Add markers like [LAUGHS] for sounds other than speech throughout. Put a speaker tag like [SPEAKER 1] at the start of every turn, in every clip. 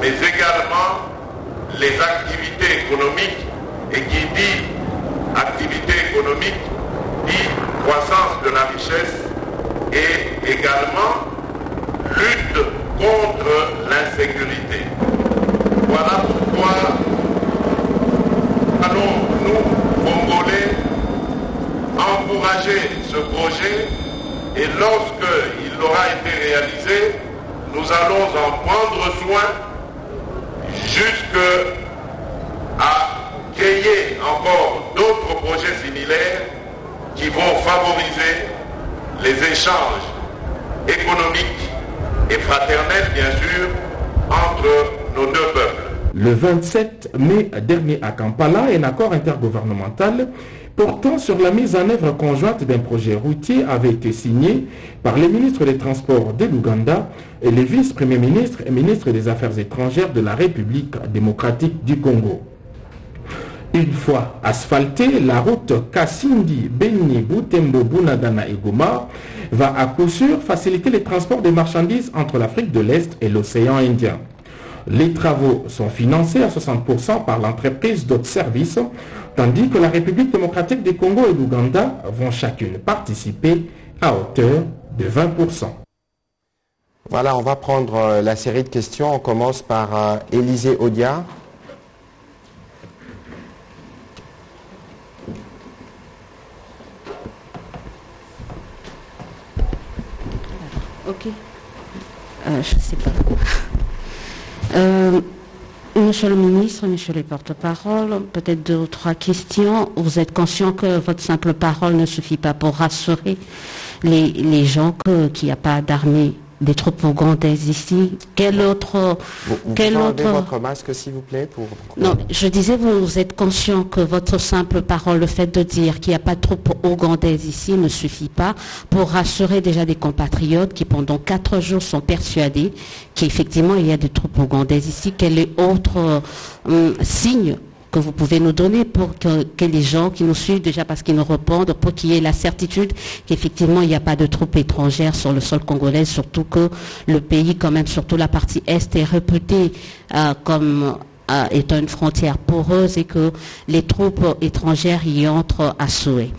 [SPEAKER 1] mais également les activités économiques. Et qui dit activité économique dit croissance de la richesse et également lutte contre l'insécurité. Voilà pourquoi allons nous, Congolais, encourager ce projet et lorsqu'il aura été réalisé, nous allons en prendre soin jusqu'à créer encore d'autres projets similaires qui vont favoriser les échanges économiques et fraternels, bien sûr, entre nos deux peuples.
[SPEAKER 2] Le 27 mai dernier à Kampala, un accord intergouvernemental portant sur la mise en œuvre conjointe d'un projet routier avait été signé par les ministres des Transports de l'Ouganda et les vice-premiers ministres et ministres des Affaires étrangères de la République démocratique du Congo. Une fois asphaltée, la route Kassindi, Beni, Butembo, Bunagana et va à coup sûr faciliter les transports des marchandises entre l'Afrique de l'Est et l'océan Indien. Les travaux sont financés à 60% par l'entreprise d'autres services, tandis que la République démocratique du Congo et l'Ouganda vont chacune participer à hauteur de 20%.
[SPEAKER 3] Voilà, on va prendre euh, la série de questions. On commence par euh, Élisée Odia.
[SPEAKER 4] Ok. Euh, je ne sais pas. Euh, monsieur le ministre, monsieur les porte-parole, peut-être deux ou trois questions. Vous êtes conscient que votre simple parole ne suffit pas pour rassurer les, gens qu'il n'y a pas d'armée des troupes ougandaises ici. Quel autre...
[SPEAKER 3] Vous, quel autre... votre masque, s'il vous plaît pour...
[SPEAKER 4] Non, je disais, vous, êtes conscient que votre simple parole, le fait de dire qu'il n'y a pas de troupes ougandaises ici ne suffit pas pour rassurer déjà des compatriotes qui pendant quatre jours sont persuadés qu'effectivement il y a des troupes ougandaises ici. Quel est autre euh, signe que vous pouvez nous donner pour que, les gens qui nous suivent déjà parce qu'ils nous répondent, pour qu'il y ait la certitude qu'effectivement il n'y a pas de troupes étrangères sur le sol congolais, surtout que le pays, quand même, surtout la partie Est, est réputé euh, comme euh, étant une frontière poreuse et que les troupes étrangères y entrent à souhait.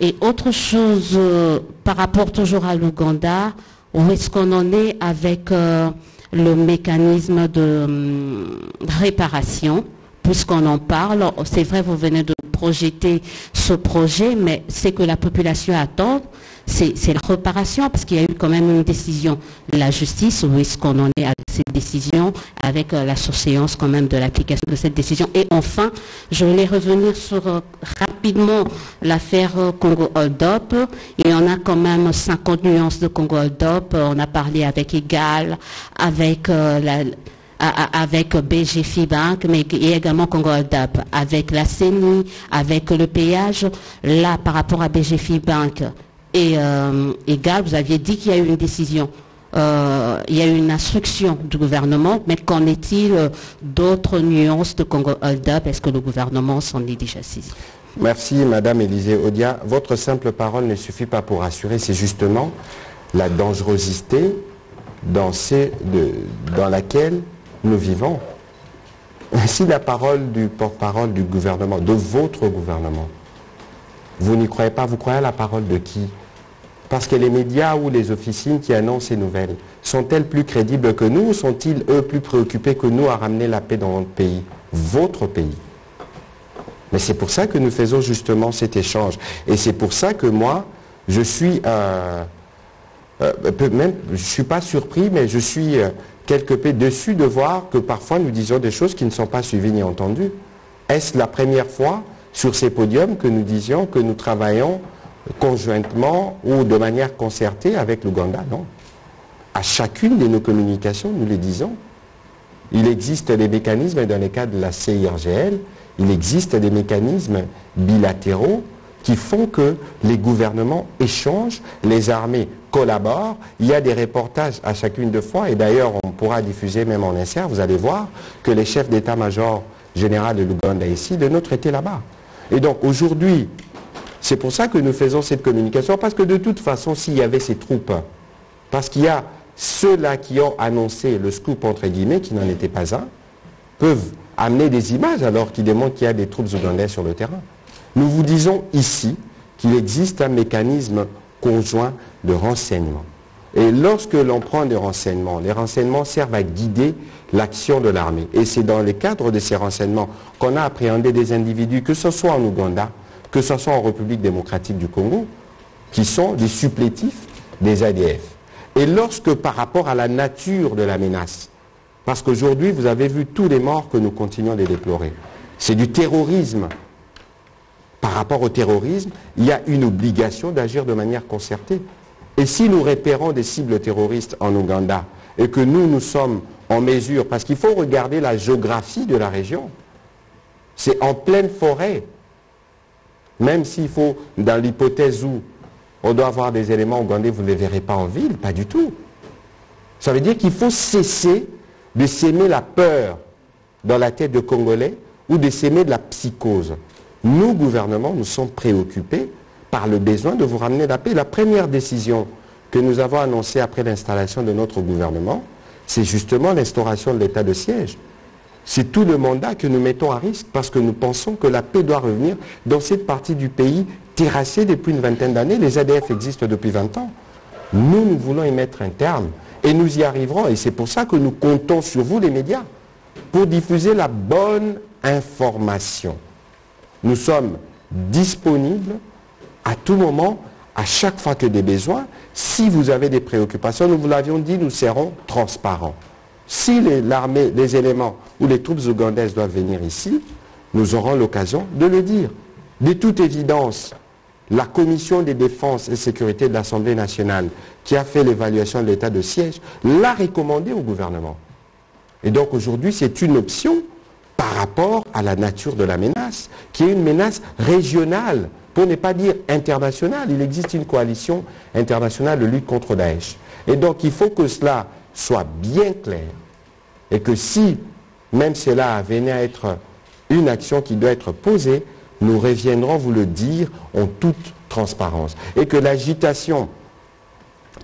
[SPEAKER 4] Et autre chose, euh, par rapport toujours à l'Ouganda, où est-ce qu'on en est avec le mécanisme de hum, réparation? Puisqu'on en parle, c'est vrai, vous venez de projeter ce projet, mais c'est que la population attend, c'est la réparation, parce qu'il y a eu quand même une décision de la justice, où est-ce qu'on en est avec cette décision, avec euh, la surséance quand même de l'application de cette décision? Et enfin, je voulais revenir sur euh, rapidement l'affaire euh, Congo Hold Up. Il y en a quand même 50 nuances de Congo Hold Up. On a parlé avec Egal, avec la avec BG Bank, mais également Congo DAP, avec la CENI, avec le péage. Là, par rapport à BG Bank et euh, vous aviez dit qu'il y a eu une décision. Euh, il y a eu une instruction du gouvernement, mais qu'en est-il euh, d'autres nuances de Congo Hold Up Est-ce que le gouvernement s'en est déjà saisi?
[SPEAKER 3] Merci Madame Élisée Odia. Votre simple parole ne suffit pas pour assurer, c'est justement la dangerosité dans, dans laquelle nous vivons. Si la parole du porte-parole du gouvernement, de votre gouvernement, vous n'y croyez pas, vous croyez à la parole de qui? Parce que les médias ou les officines qui annoncent ces nouvelles, sont-elles plus crédibles que nous ou sont-ils, eux, plus préoccupés que nous à ramener la paix dans notre pays Votre pays? Mais c'est pour ça que nous faisons justement cet échange. Et c'est pour ça que moi, je suis... Euh, euh, même, je ne suis pas surpris, mais je suis... Euh, quelque peu dessus de voir que parfois nous disons des choses qui ne sont pas suivies ni entendues. Est-ce la première fois sur ces podiums que nous disions que nous travaillons conjointement ou de manière concertée avec l'Ouganda? Non. À chacune de nos communications, nous les disons. Il existe des mécanismes dans le cas de la CIRGL, il existe des mécanismes bilatéraux qui font que les gouvernements échangent, les armées collaborent. Il y a des reportages à chacune de fois, et d'ailleurs on pourra diffuser même en insert, vous allez voir que les chefs d'état-major général de l'Ouganda ici, de notre étaient là-bas. Et donc aujourd'hui, c'est pour ça que nous faisons cette communication, parce que de toute façon, s'il y avait ces troupes, parce qu'il y a ceux-là qui ont annoncé le scoop entre guillemets, qui n'en était pas un, peuvent amener des images alors qu'ils démontrent qu'il y a des troupes ougandaises sur le terrain. Nous vous disons ici qu'il existe un mécanisme conjoint de renseignement. Et lorsque l'on prend des renseignements, les renseignements servent à guider l'action de l'armée. Et c'est dans le cadre de ces renseignements qu'on a appréhendé des individus, que ce soit en Ouganda, que ce soit en République démocratique du Congo, qui sont des supplétifs des ADF. Et lorsque par rapport à la nature de la menace, parce qu'aujourd'hui vous avez vu tous les morts que nous continuons de déplorer, c'est du terrorisme. Par rapport au terrorisme, il y a une obligation d'agir de manière concertée. Et si nous repérons des cibles terroristes en Ouganda et que nous, nous sommes en mesure, parce qu'il faut regarder la géographie de la région, c'est en pleine forêt, même s'il faut, dans l'hypothèse où on doit avoir des éléments ougandais, vous ne les verrez pas en ville, pas du tout. Ça veut dire qu'il faut cesser de s'aimer la peur dans la tête de Congolais ou de s'aimer de la psychose. Nous, gouvernement, nous sommes préoccupés par le besoin de vous ramener la paix. La première décision que nous avons annoncée après l'installation de notre gouvernement, c'est justement l'instauration de l'état de siège. C'est tout le mandat que nous mettons à risque parce que nous pensons que la paix doit revenir dans cette partie du pays terrassée depuis une vingtaine d'années. Les ADF existent depuis 20 ans. Nous, nous voulons y mettre un terme et nous y arriverons. Et c'est pour ça que nous comptons sur vous, les médias, pour diffuser la bonne information. Nous sommes disponibles à tout moment, à chaque fois que des besoins. Si vous avez des préoccupations, nous vous l'avions dit, nous serons transparents. Si l'armée, les, éléments ou les troupes ougandaises doivent venir ici, nous aurons l'occasion de le dire. De toute évidence, la commission des défenses et sécurité de l'Assemblée nationale, qui a fait l'évaluation de l'état de siège, l'a recommandé au gouvernement. Et donc aujourd'hui, c'est une option par rapport à la nature de la menace, qui est une menace régionale, pour ne pas dire internationale. Il existe une coalition internationale de lutte contre Daesh. Et donc il faut que cela soit bien clair et que si même cela venait à être une action qui doit être posée, nous reviendrons vous le dire en toute transparence. Et que l'agitation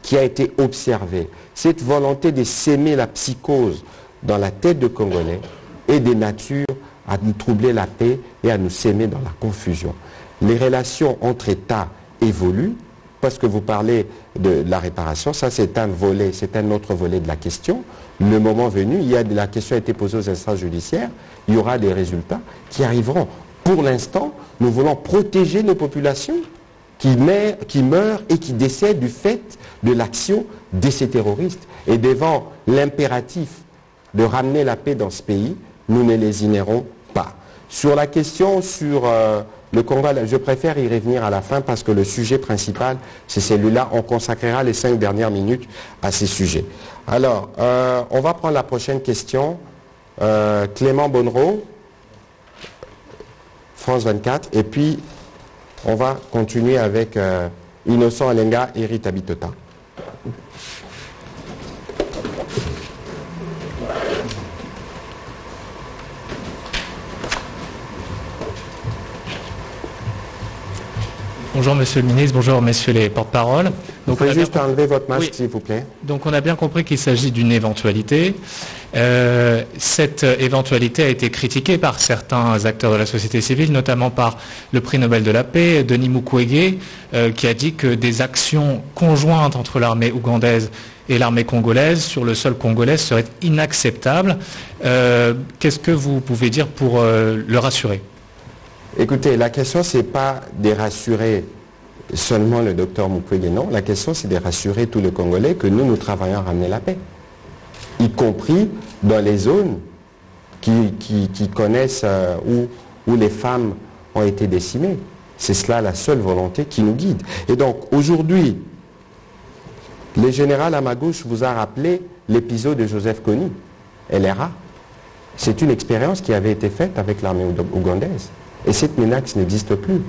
[SPEAKER 3] qui a été observée, cette volonté de s'aimer la psychose dans la tête de Congolais, est des natures à nous troubler la paix et à nous s'aimer dans la confusion. Les relations entre États évoluent, parce que vous parlez de la réparation, ça c'est un volet, c'est un autre volet de la question. Le moment venu, il la question a été posée aux instances judiciaires, il y aura des résultats qui arriveront. Pour l'instant, nous voulons protéger nos populations qui meurent et qui décèdent du fait de l'action de ces terroristes. Et devant l'impératif de ramener la paix dans ce pays, nous ne les ignorons pas. Sur la question sur euh, le Congo, je préfère y revenir à la fin parce que le sujet principal, c'est celui-là. On consacrera les cinq dernières minutes à ces sujets. Alors, euh, on va prendre la prochaine question. Euh, Clément Bonnereau, France 24, et puis on va continuer avec Innocent Alenga et Rita Bitota.
[SPEAKER 5] Bonjour Monsieur le Ministre, bonjour Messieurs les porte-paroles.
[SPEAKER 3] Vous pouvez juste enlever votre masque s'il vous plaît.
[SPEAKER 5] Donc on a bien compris qu'il s'agit d'une éventualité. Euh, cette éventualité a été critiquée par certains acteurs de la société civile, notamment par le prix Nobel de la paix, Denis Mukwege, euh, qui a dit que des actions conjointes entre l'armée ougandaise et l'armée congolaise sur le sol congolais seraient inacceptables. Euh, qu'est-ce que vous pouvez dire pour le rassurer?
[SPEAKER 3] Écoutez, la question, ce n'est pas de rassurer seulement le docteur Mukwege, non. La question, c'est de rassurer tous les Congolais que nous, nous travaillons à ramener la paix. Y compris dans les zones qui, connaissent euh, où, les femmes ont été décimées. C'est cela la seule volonté qui nous guide. Et donc, aujourd'hui, le général Amagouche vous a rappelé l'épisode de Joseph Kony, LRA. C'est une expérience qui avait été faite avec l'armée ougandaise. Et cette menace n'existe plus.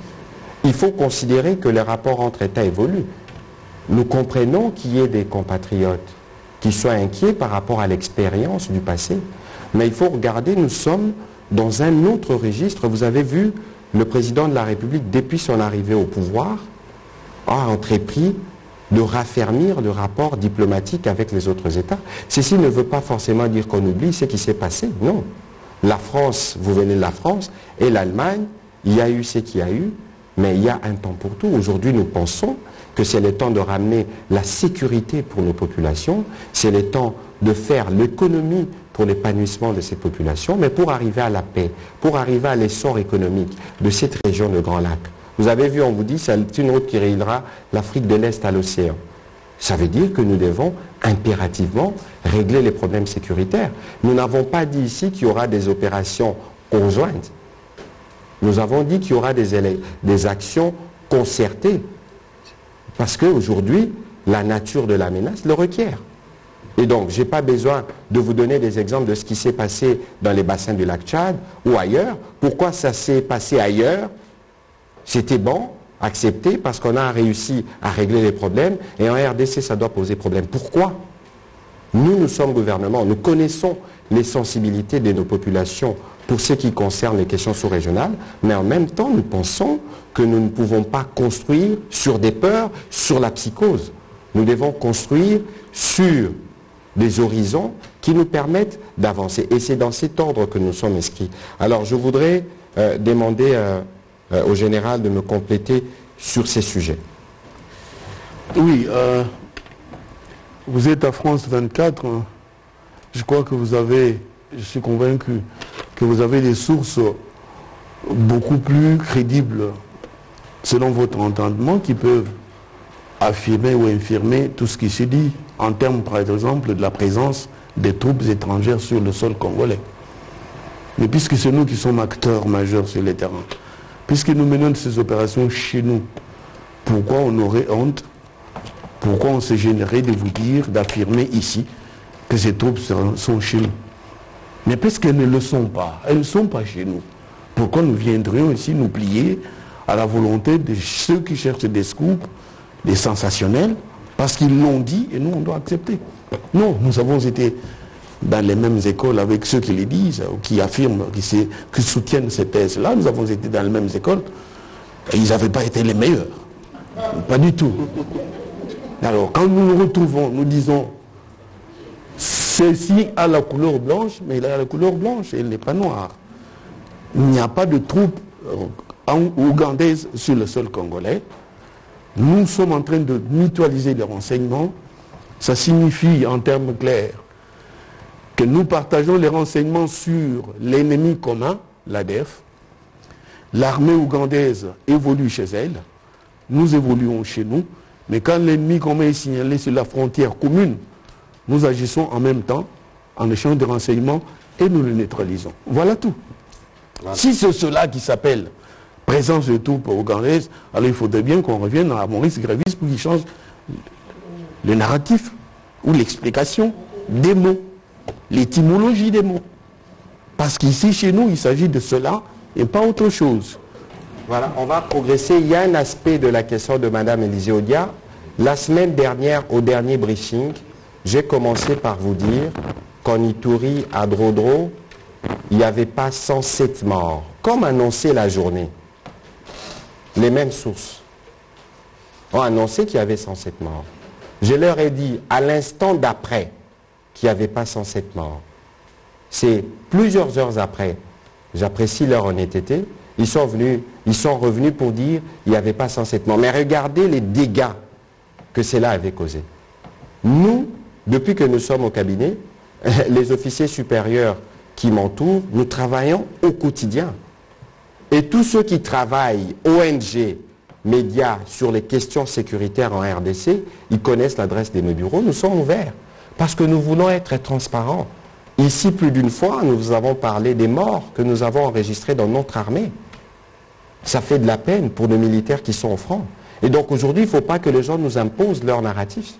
[SPEAKER 3] Il faut considérer que les rapports entre États évoluent. Nous comprenons qu'il y ait des compatriotes qui soient inquiets par rapport à l'expérience du passé. Mais il faut regarder, nous sommes dans un autre registre. Vous avez vu, le président de la République, depuis son arrivée au pouvoir, a entrepris de raffermir le rapport diplomatique avec les autres États. Ceci ne veut pas forcément dire qu'on oublie ce qui s'est passé, non. La France, vous venez de la France, et l'Allemagne, il y a eu ce qu'il y a eu, mais il y a un temps pour tout. Aujourd'hui, nous pensons que c'est le temps de ramener la sécurité pour nos populations, c'est le temps de faire l'économie pour l'épanouissement de ces populations, mais pour arriver à la paix, pour arriver à l'essor économique de cette région de Grand Lac. Vous avez vu, on vous dit, c'est une route qui reliera l'Afrique de l'Est à l'océan. Ça veut dire que nous devons impérativement régler les problèmes sécuritaires. Nous n'avons pas dit ici qu'il y aura des opérations conjointes. Nous avons dit qu'il y aura des, actions concertées. Parce qu'aujourd'hui, la nature de la menace le requiert. Et donc, je n'ai pas besoin de vous donner des exemples de ce qui s'est passé dans les bassins du lac Tchad ou ailleurs. Pourquoi ça s'est passé ailleurs? C'était bon, accepté, parce qu'on a réussi à régler les problèmes. Et en RDC, ça doit poser problème. Pourquoi? Nous, nous sommes gouvernement. Nous connaissons les sensibilités de nos populations pour ce qui concerne les questions sous-régionales, mais en même temps, nous pensons que nous ne pouvons pas construire sur des peurs, sur la psychose. Nous devons construire sur des horizons qui nous permettent d'avancer. Et c'est dans cet ordre que nous sommes inscrits. Alors je voudrais euh, demander euh, euh, au général de me compléter sur ces sujets.
[SPEAKER 6] Oui, vous êtes à France 24. Hein. Je crois que vous avez, je suis convaincu, que vous avez des sources beaucoup plus crédibles selon votre entendement qui peuvent affirmer ou infirmer tout ce qui se dit en termes, par exemple, de la présence des troupes étrangères sur le sol congolais. Mais puisque c'est nous qui sommes acteurs majeurs sur les terrains, puisque nous menons ces opérations chez nous, pourquoi on aurait honte Pourquoi on se gênerait de vous dire, d'affirmer ici que ces troupes sont chez nous? Mais puisqu'elles ne le sont pas, elles ne sont pas chez nous. Pourquoi nous viendrions ici nous plier à la volonté de ceux qui cherchent des scoops, des sensationnels, parce qu'ils l'ont dit et nous, on doit accepter? Non, nous avons été dans les mêmes écoles avec ceux qui les disent, ou qui affirment, qui, soutiennent ces thèses-là. Nous avons été dans les mêmes écoles. Et ils n'avaient pas été les meilleurs. Pas du tout. Alors, quand nous nous retrouvons, nous disons, ceci a la couleur blanche, mais il a la couleur blanche et il n'est pas noir. Il n'y a pas de troupes euh, ougandaises sur le sol congolais. Nous sommes en train de mutualiser les renseignements. Ça signifie en termes clairs que nous partageons les renseignements sur l'ennemi commun, l'ADF. L'armée ougandaise évolue chez elle. Nous évoluons chez nous. Mais quand l'ennemi commun est signalé sur la frontière commune, nous agissons en même temps en échange de renseignements et nous le neutralisons. Voilà tout. Si c'est cela qui s'appelle présence de troupes ougandaises, alors il faudrait bien qu'on revienne à Maurice Grévis pour qu'il change le narratif ou l'explication des mots, l'étymologie des mots. Parce qu'ici, chez nous, il s'agit de cela et pas autre chose.
[SPEAKER 3] Voilà, on va progresser. Il y a un aspect de la question de Mme Élisée Odia. La semaine dernière, au dernier briefing, j'ai commencé par vous dire qu'en Ituri, à Drodro, il n'y avait pas 107 morts, comme annoncé la journée les mêmes sources ont annoncé qu'il y avait 107 morts. Je leur ai dit à l'instant d'après qu'il n'y avait pas 107 morts. C'est plusieurs heures après, j'apprécie leur honnêteté, ils sont, venus, ils sont revenus pour dire qu'il n'y avait pas 107 morts. Mais regardez les dégâts que cela avait causé. Nous, depuis que nous sommes au cabinet, [LAUGHS] les officiers supérieurs qui m'entourent, nous travaillons au quotidien. Et tous ceux qui travaillent, ONG, médias, sur les questions sécuritaires en RDC, ils connaissent l'adresse de mes bureaux. Nous sommes ouverts parce que nous voulons être transparents. Ici, plus d'une fois, nous avons parlé des morts que nous avons enregistrés dans notre armée. Ça fait de la peine pour nos militaires qui sont au front. Et donc aujourd'hui, il ne faut pas que les gens nous imposent leur narratif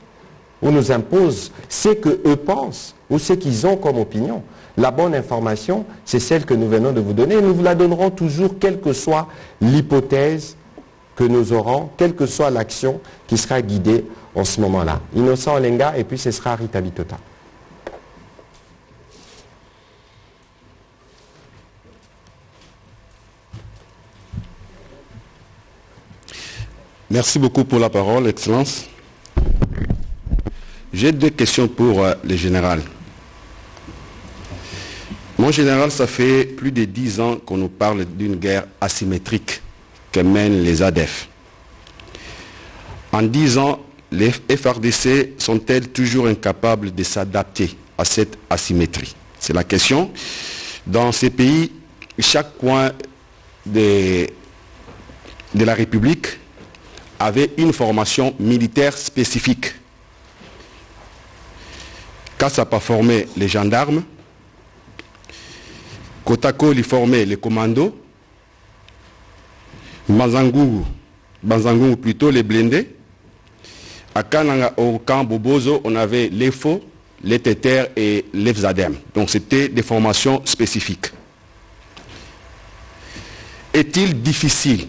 [SPEAKER 3] ou nous imposent ce qu'eux pensent ou ce qu'ils ont comme opinion. La bonne information, c'est celle que nous venons de vous donner. Nous vous la donnerons toujours, quelle que soit l'hypothèse que nous aurons, quelle que soit l'action qui sera guidée en ce moment-là. Innocent Olenga, et puis ce sera Rita Bitota.
[SPEAKER 7] Merci beaucoup pour la parole, Excellence. J'ai deux questions pour euh, le général. Mon général, ça fait plus de dix ans qu'on nous parle d'une guerre asymétrique que mènent les ADEF. En dix ans, les FRDC sont-elles toujours incapables de s'adapter à cette asymétrie? C'est la question. Dans ces pays, chaque coin de, la République avait une formation militaire spécifique. Kassapa formait les gendarmes, Kotako lui formait les commandos, Banzangou, Banzangou plutôt les blindés, à Kananga, au camp Bobozo, on avait les faux, les téters et les vzadem. Donc c'était des formations spécifiques. Est-il difficile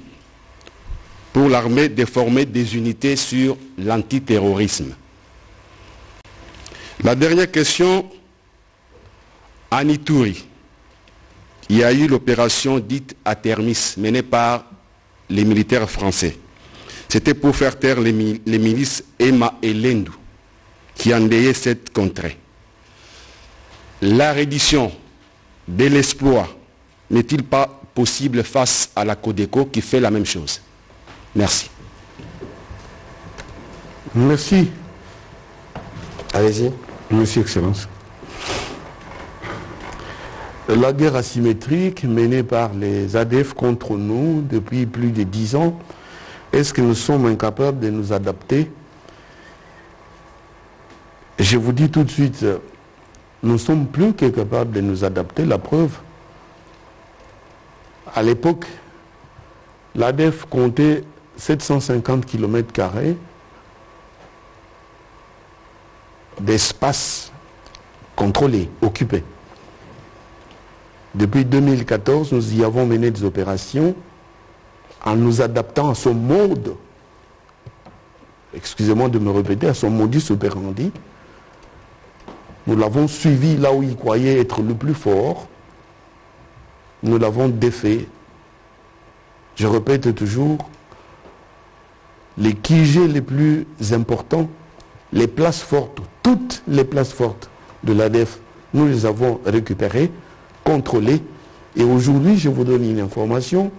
[SPEAKER 7] pour l'armée de former des unités sur l'antiterrorisme? La dernière question, à Nituri, il y a eu l'opération dite Atermis menée par les militaires français. C'était pour faire taire les, milices Emma et Lendu qui endayaient cette contrée. La reddition de l'exploit n'est-il pas possible face à la Codeco qui fait la même chose? Merci.
[SPEAKER 6] Merci.
[SPEAKER 3] Allez-y.
[SPEAKER 6] Merci, Excellence. La guerre asymétrique menée par les ADF contre nous depuis plus de dix ans est-ce que nous sommes incapables de nous adapter? Je vous dis tout de suite, nous sommes plus que capables de nous adapter. La preuve, à l'époque, l'ADEF comptait 750 km d'espace contrôlé, occupé. Depuis 2014, nous y avons mené des opérations en nous adaptant à son mode, excusez-moi de me répéter, à son modus operandi. Nous l'avons suivi là où il croyait être le plus fort. Nous l'avons défait. Je répète toujours, les QG les plus importants, les places fortes, toutes les places fortes de l'ADEF, nous les avons récupérées, contrôlées. Et aujourd'hui, je vous donne une information,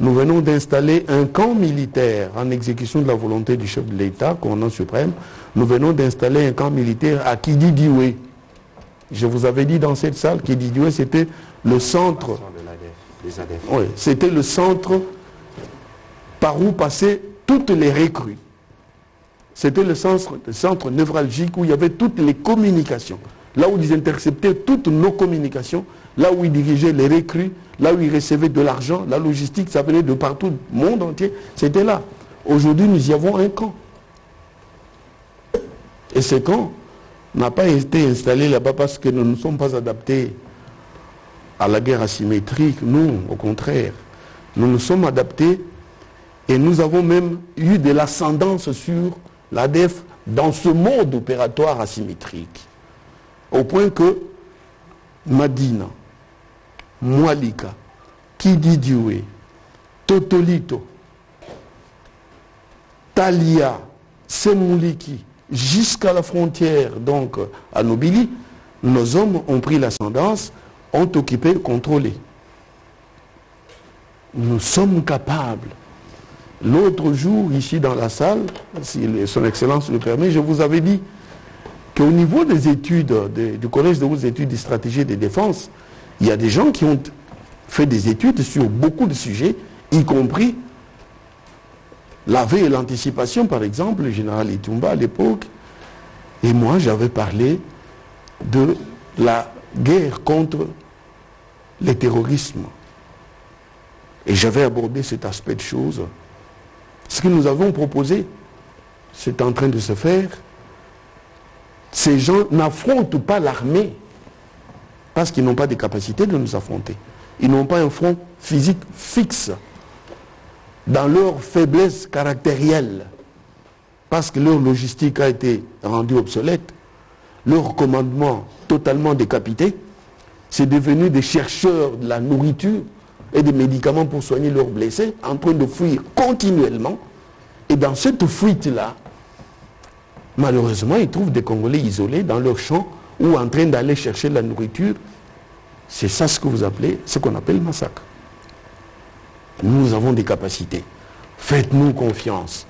[SPEAKER 6] nous venons d'installer un camp militaire en exécution de la volonté du chef de l'État, commandant suprême. Nous venons d'installer un camp militaire à Kididiwe. Je vous avais dit dans cette salle, Kididiwe, c'était le centre. Oui, c'était le centre par où passaient toutes les recrues. C'était le centre, le centre névralgique où il y avait toutes les communications. Là où ils interceptaient toutes nos communications, là où ils dirigeaient les recrues, là où ils recevaient de l'argent, la logistique, ça venait de partout, du monde entier, c'était là. Aujourd'hui, nous y avons un camp. Et ce camp n'a pas été installé là-bas parce que nous ne sommes pas adaptés à la guerre asymétrique. Nous, au contraire, nous nous sommes adaptés et nous avons même eu de l'ascendance sur l'ADEF dans ce mode opératoire asymétrique. Au point que Madina, Mwalika, Kididiwe, Totolito, Talia, Semouliki, jusqu'à la frontière, donc à Nobili, nos hommes ont pris l'ascendance, ont occupé, contrôlé. Nous sommes capables. L'autre jour, ici dans la salle, si Son Excellence le permet, je vous avais dit qu'au niveau des études du Collège de hautes études de stratégie de défense, il y a des gens qui ont fait des études sur beaucoup de sujets, y compris la veille et l'anticipation, par exemple, le général Itumba à l'époque. Et moi, j'avais parlé de la guerre contre le terrorisme. Et j'avais abordé cet aspect de choses. Ce que nous avons proposé, c'est en train de se faire. Ces gens n'affrontent pas l'armée parce qu'ils n'ont pas de capacité de nous affronter. Ils n'ont pas un front physique fixe dans leur faiblesse caractérielle, parce que leur logistique a été rendue obsolète, leur commandement totalement décapité, c'est devenu des chercheurs de la nourriture et des médicaments pour soigner leurs blessés, en train de fuir continuellement. Et dans cette fuite-là, Malheureusement, ils trouvent des Congolais isolés dans leur champ ou en train d'aller chercher la nourriture. C'est ça ce que vous appelez, ce qu'on appelle massacre. Nous avons des capacités. Faites-nous confiance.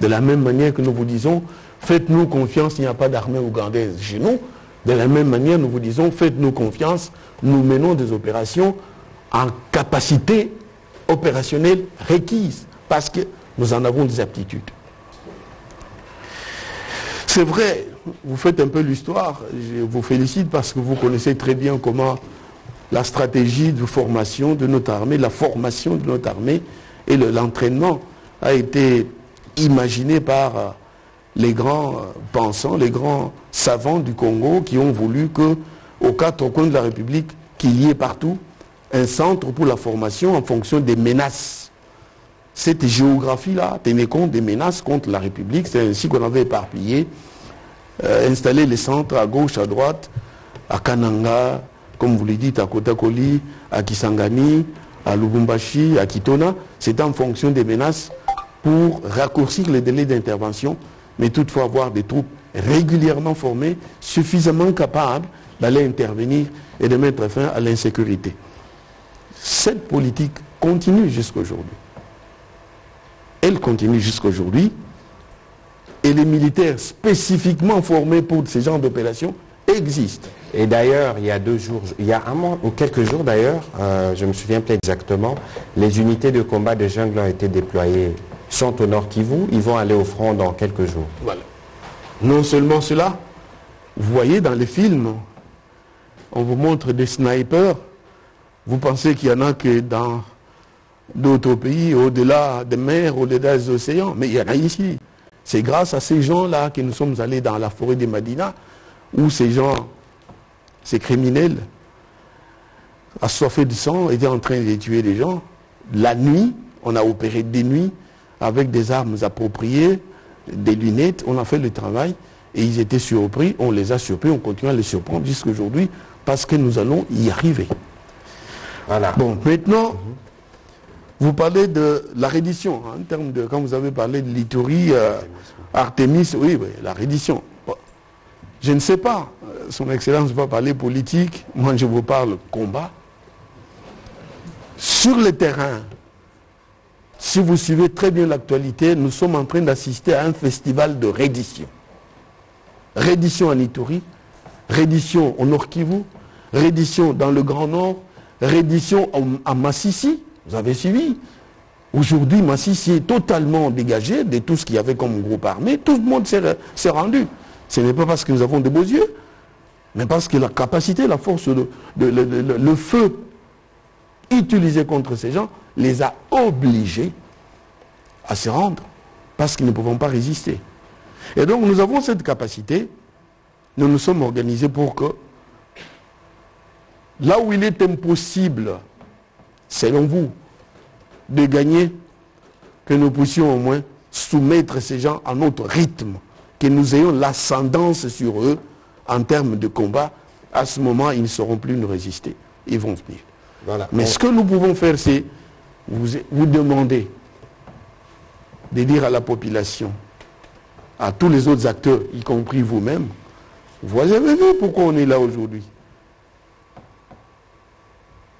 [SPEAKER 6] De la même manière que nous vous disons, faites-nous confiance, il n'y a pas d'armée ougandaise chez nous. De la même manière, nous vous disons, faites-nous confiance, nous menons des opérations en capacité opérationnelle requise, parce que nous en avons des aptitudes. C'est vrai, vous faites un peu l'histoire, je vous félicite parce que vous connaissez très bien comment la stratégie de formation de notre armée, la formation de notre armée et l'entraînement a été imaginé par euh, les grands euh, pensants, les grands savants du Congo qui ont voulu que, aux quatre coins de la République, qu'il y ait partout un centre pour la formation en fonction des menaces. Cette géographie-là tenait compte des menaces contre la République. C'est ainsi qu'on avait éparpillé, euh, installé les centres à gauche, à droite, à Kananga, comme vous le dites, à Kotakoli, à Kisangani, à Lubumbashi, à Kitona. C'est en fonction des menaces pour raccourcir les délais d'intervention, mais toutefois avoir des troupes régulièrement formées, suffisamment capables d'aller intervenir et de mettre fin à l'insécurité. Cette politique continue jusqu'à aujourd'hui. Elle continue jusqu'à aujourd'hui. Et les militaires spécifiquement formés pour ce genre d'opération existent.
[SPEAKER 3] Et d'ailleurs, il y a deux jours, il y a un mois ou quelques jours d'ailleurs, euh, je me souviens plus exactement, les unités de combat de jungle ont été déployées, sont au nord Kivu, ils vont aller au front dans quelques jours.
[SPEAKER 6] Voilà. Non seulement cela, vous voyez dans les films, on vous montre des snipers, vous pensez qu'il y en a que dans d'autres pays, au-delà des mers, au-delà des océans, mais il y en a ici. C'est grâce à ces gens-là que nous sommes allés dans la forêt de Madina, où ces gens, ces criminels, assoiffés de sang, étaient en train de tuer des gens. La nuit, on a opéré des nuits avec des armes appropriées, des lunettes, on a fait le travail et ils étaient surpris, on les a surpris, on continue à les surprendre jusqu'à aujourd'hui parce que nous allons y arriver.
[SPEAKER 3] Voilà.
[SPEAKER 6] Bon, maintenant, vous parlez de la reddition, hein, en termes de, quand vous avez parlé de l'Itourie, euh, Artemis, oui, oui, la reddition. Bon. Je ne sais pas, euh, son Excellence va parler politique, moi je vous parle combat. Sur le terrain, si vous suivez très bien l'actualité, nous sommes en train d'assister à un festival de reddition. Reddition en Itourie, reddition au Nord Kivu, reddition dans le Grand Nord, reddition à Massissi, vous avez suivi. Aujourd'hui, Massissi est totalement dégagé de tout ce qu'il y avait comme groupe armé. Tout le monde s'est rendu. Ce n'est pas parce que nous avons de beaux yeux, mais parce que la capacité, la force, le, feu utilisé contre ces gens les a obligés à se rendre parce qu'ils ne pouvaient pas résister. Et donc nous avons cette capacité, nous nous sommes organisés pour que là où il est impossible, selon vous, de gagner, que nous puissions au moins soumettre ces gens à notre rythme, que nous ayons l'ascendance sur eux en termes de combat, à ce moment, ils ne sauront plus nous résister. Ils vont venir.
[SPEAKER 3] Voilà.
[SPEAKER 6] Mais
[SPEAKER 3] On-
[SPEAKER 6] ce que nous pouvons faire, c'est vous, vous demander de dire à la population, à tous les autres acteurs, y compris vous-même, vous avez vu pourquoi on est là aujourd'hui?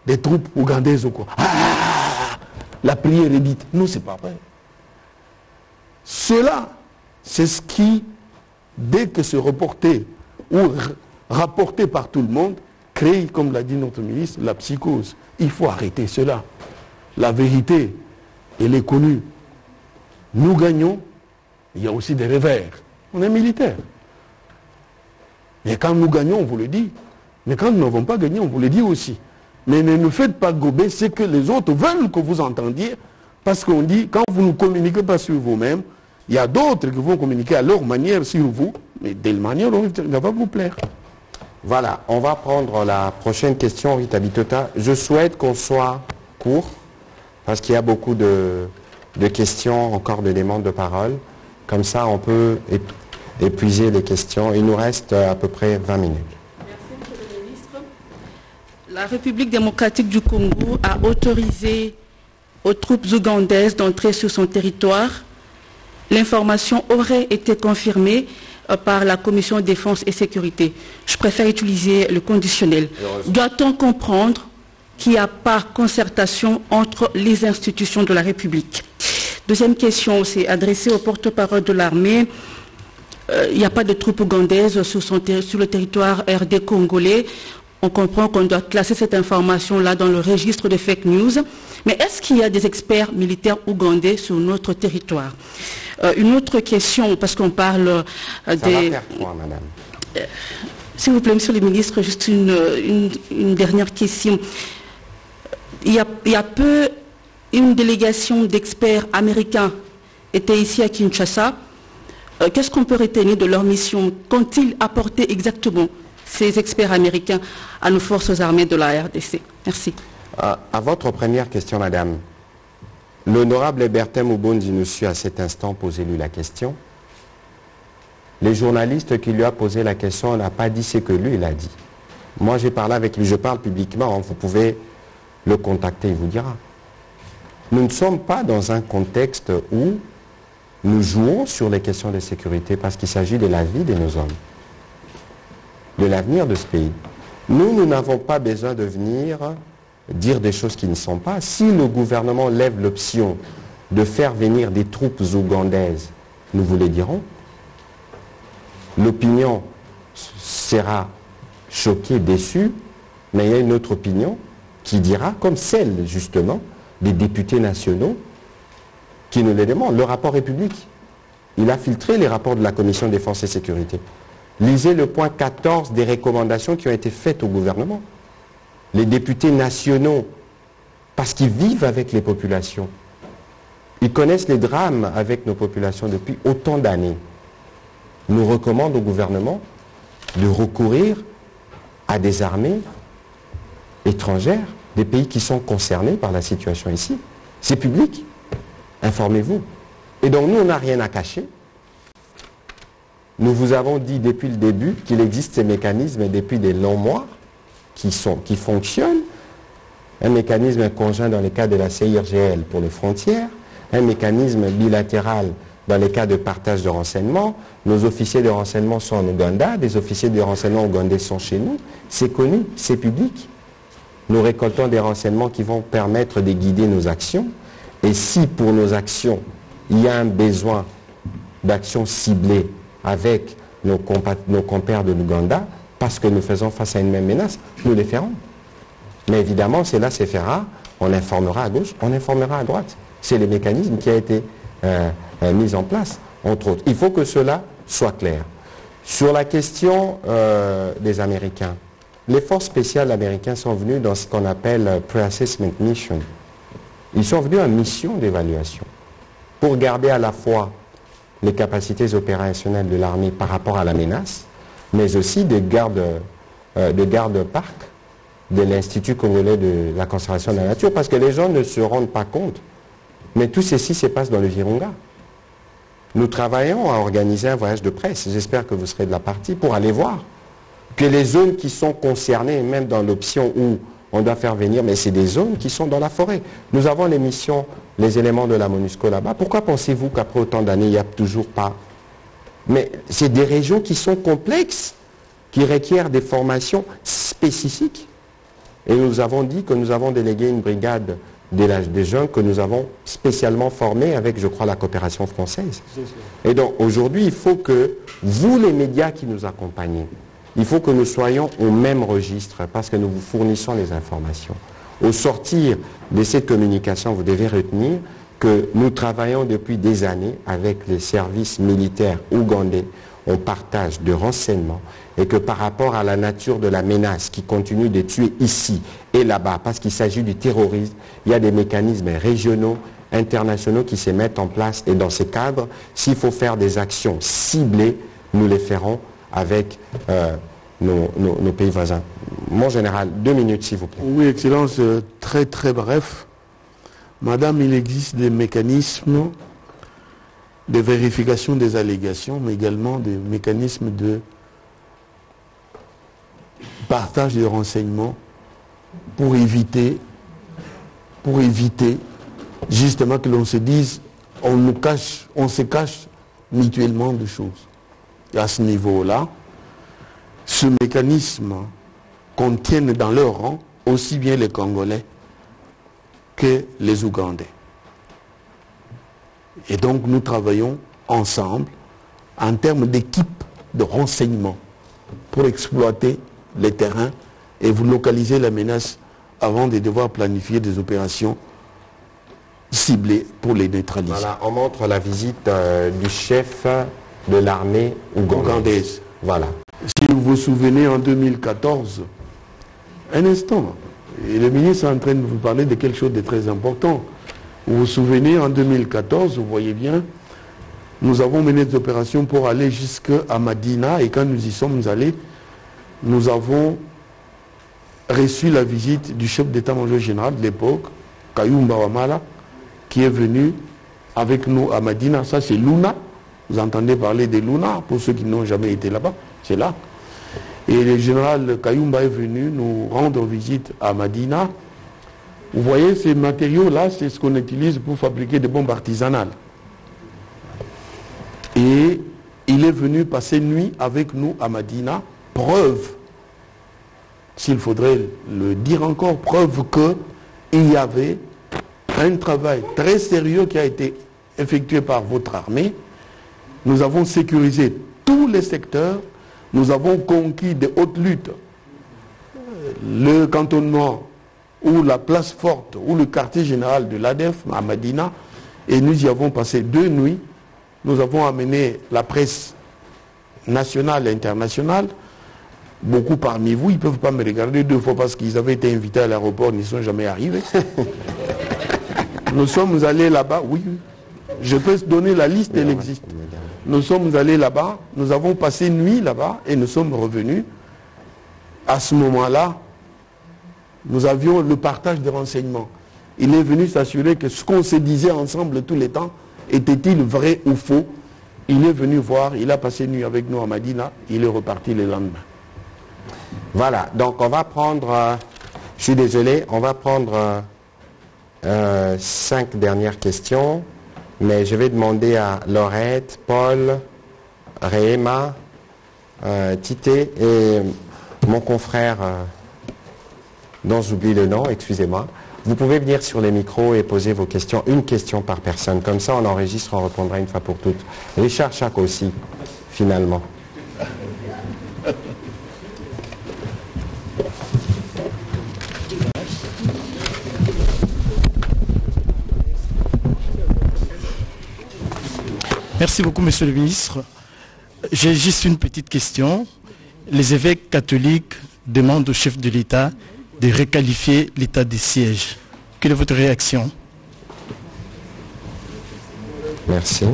[SPEAKER 6] Des troupes ougandaises ou quoi. Ah, la prière est dite. Non, c'est pas vrai. Cela, c'est ce qui, dès que c'est reporté ou rapporté par tout le monde, crée, comme l'a dit notre ministre, la psychose. Il faut arrêter cela. La vérité, elle est connue. Nous gagnons, il y a aussi des revers. On est militaire. Mais quand nous gagnons, on vous le dit. Mais quand nous n'avons pas gagné, on vous le dit aussi. Mais ne nous faites pas gober ce que les autres veulent que vous entendiez. Parce qu'on dit, quand vous ne communiquez pas sur vous-même, il y a d'autres qui vont communiquer à leur manière sur vous, mais de manière dont ça va vous plaire.
[SPEAKER 3] Voilà, on va prendre la prochaine question, Rita Bitota. Je souhaite qu'on soit court, parce qu'il y a beaucoup de, de questions, encore de demandes de parole. Comme ça, on peut ép- épuiser les questions. Il nous reste à peu près 20 minutes.
[SPEAKER 8] La République démocratique du Congo a autorisé aux troupes ougandaises d'entrer sur son territoire. L'information aurait été confirmée euh, par la Commission Défense et Sécurité. Je préfère utiliser le conditionnel. Doit-on comprendre qu'il n'y a pas concertation entre les institutions de la République? Deuxième question, c'est adressée au porte-parole de l'armée. Euh, il n'y a pas de troupes ougandaises sur, sur le territoire RD congolais. On comprend qu'on doit classer cette information-là dans le registre des fake news. Mais est-ce qu'il y a des experts militaires ougandais sur notre territoire? Euh, Une autre question, parce qu'on parle euh,
[SPEAKER 3] Ça
[SPEAKER 8] des...
[SPEAKER 3] va faire quoi, madame
[SPEAKER 8] Euh, S'il vous plaît, Monsieur le ministre, juste une, une- une dernière question. Il y, a, il y a peu, une délégation d'experts américains était ici à Kinshasa. Qu'est-ce qu'on peut retenir de leur mission? Qu'ont-ils apporté exactement? Ces experts américains à nos forces armées de la RDC Merci.
[SPEAKER 3] À, votre première question, madame, l'honorable Bertin Mubondi nous suit à cet instant posé-lui la question. Les journalistes qui lui a posé la question n'ont pas dit ce que lui, il a dit. Moi, j'ai parlé avec lui, je parle publiquement, hein, vous pouvez le contacter, il vous dira. Nous ne sommes pas dans un contexte où nous jouons sur les questions de sécurité parce qu'il s'agit de la vie de nos hommes, de l'avenir de ce pays. Nous, nous n'avons pas besoin de venir dire des choses qui ne sont pas. Si le gouvernement lève l'option de faire venir des troupes ougandaises, nous vous le dirons. L'opinion sera choquée, déçue, mais il y a une autre opinion qui dira, comme celle justement des députés nationaux qui nous les demandent. Le rapport public. Il a filtré les rapports de la Commission Défense et Sécurité. Lisez le point 14 des recommandations qui ont été faites au gouvernement. Les députés nationaux, parce qu'ils vivent avec les populations, ils connaissent les drames avec nos populations depuis autant d'années, nous recommandent au gouvernement de recourir à des armées étrangères, des pays qui sont concernés par la situation ici. C'est public. Informez-vous. Et donc nous, on n'a rien à cacher. Nous vous avons dit depuis le début qu'il existe ces mécanismes depuis des longs mois qui, sont, qui fonctionnent. Un mécanisme conjoint dans le cas de la CIRGL pour les frontières, un mécanisme bilatéral dans les cas de partage de renseignements. Nos officiers de renseignement sont en Ouganda, des officiers de renseignement ougandais sont chez nous. C'est connu, c'est public. Nous récoltons des renseignements qui vont permettre de guider nos actions. Et si pour nos actions, il y a un besoin d'actions ciblées avec nos, compères de l'Ouganda, parce que nous faisons face à une même menace, nous les ferons. Mais évidemment, cela se fera, on informera à gauche, on informera à droite. C'est le mécanisme qui a été euh, euh, mis en place, entre autres. Il faut que cela soit clair. Sur la question euh, des Américains, les forces spéciales américaines sont venues dans ce qu'on appelle Pre-Assessment Mission. Ils sont venus en mission d'évaluation pour garder à la fois les capacités opérationnelles de l'armée par rapport à la menace, mais aussi des gardes, euh, gardes-parcs de l'Institut congolais de la conservation de la nature, parce que les gens ne se rendent pas compte. Mais tout ceci se passe dans le Virunga. Nous travaillons à organiser un voyage de presse, j'espère que vous serez de la partie, pour aller voir que les zones qui sont concernées, même dans l'option où on doit faire venir, mais c'est des zones qui sont dans la forêt. Nous avons les missions, les éléments de la MONUSCO là-bas. Pourquoi pensez-vous qu'après autant d'années, il n'y a toujours pas? Mais c'est des régions qui sont complexes, qui requièrent des formations spécifiques. Et nous avons dit que nous avons délégué une brigade des, des jeunes que nous avons spécialement formés avec, je crois, la coopération française. Et donc aujourd'hui, il faut que vous, les médias qui nous accompagnez, il faut que nous soyons au même registre parce que nous vous fournissons les informations. Au sortir de cette communication, vous devez retenir que nous travaillons depuis des années avec les services militaires ougandais. On partage de renseignements et que par rapport à la nature de la menace qui continue de tuer ici et là-bas, parce qu'il s'agit du terrorisme, il y a des mécanismes régionaux, internationaux qui se mettent en place. Et dans ces cadres, s'il faut faire des actions ciblées, nous les ferons avec euh, nos, pays voisins. Mon général, deux minutes s'il vous plaît.
[SPEAKER 6] Oui, Excellence, euh, très très bref. Madame, il existe des mécanismes de vérification des allégations, mais également des mécanismes de partage de renseignements pour éviter, pour éviter justement que l'on se dise, on nous cache, on se cache mutuellement des choses. à ce niveau-là, ce mécanisme contienne dans leur rang aussi bien les Congolais que les Ougandais. Et donc nous travaillons ensemble en termes d'équipe de renseignement pour exploiter les terrains et vous localiser la menace avant de devoir planifier des opérations ciblées pour les neutraliser.
[SPEAKER 3] Voilà, on montre la visite euh, du chef de l'armée ougandaise. Voilà.
[SPEAKER 6] Si vous vous souvenez, en 2014, un instant, et le ministre est en train de vous parler de quelque chose de très important. Vous vous souvenez, en 2014, vous voyez bien, nous avons mené des opérations pour aller jusqu'à Madina et quand nous y sommes allés, nous avons reçu la visite du chef d'état-major général de l'époque, Kayumba Wamala, qui est venu avec nous à Madina. Ça, c'est Luna. Vous entendez parler de Luna, pour ceux qui n'ont jamais été là-bas, c'est là. Et le général Kayumba est venu nous rendre visite à Madina. Vous voyez, ces matériaux-là, c'est ce qu'on utilise pour fabriquer des bombes artisanales. Et il est venu passer nuit avec nous à Madina, preuve, s'il faudrait le dire encore, preuve qu'il y avait un travail très sérieux qui a été effectué par votre armée. Nous avons sécurisé tous les secteurs, nous avons conquis de hautes luttes le cantonnement ou la place forte ou le quartier général de l'ADEF à Madina et nous y avons passé deux nuits. Nous avons amené la presse nationale et internationale. Beaucoup parmi vous, ils ne peuvent pas me regarder deux fois parce qu'ils avaient été invités à l'aéroport, ils n'y sont jamais arrivés. [LAUGHS] nous sommes allés là-bas, oui, je peux donner la liste, elle existe. Nous sommes allés là-bas, nous avons passé nuit là-bas et nous sommes revenus. À ce moment-là, nous avions le partage de renseignements. Il est venu s'assurer que ce qu'on se disait ensemble tous les temps, était-il vrai ou faux Il est venu voir, il a passé nuit avec nous à Madina, il est reparti le lendemain.
[SPEAKER 3] Voilà, donc on va prendre, euh, je suis désolé, on va prendre euh, euh, cinq dernières questions, mais je vais demander à Laurette, Paul, Réma, euh, Tité et mon confrère euh, dont j'oublie le nom, excusez-moi. Vous pouvez venir sur les micros et poser vos questions, une question par personne. Comme ça, on enregistre, on répondra une fois pour toutes. Richard Chac aussi, finalement.
[SPEAKER 9] Merci beaucoup, Monsieur le ministre. J'ai juste une petite question. Les évêques catholiques demandent au chef de l'État de requalifier l'état de siège. Quelle est votre réaction?
[SPEAKER 3] Merci.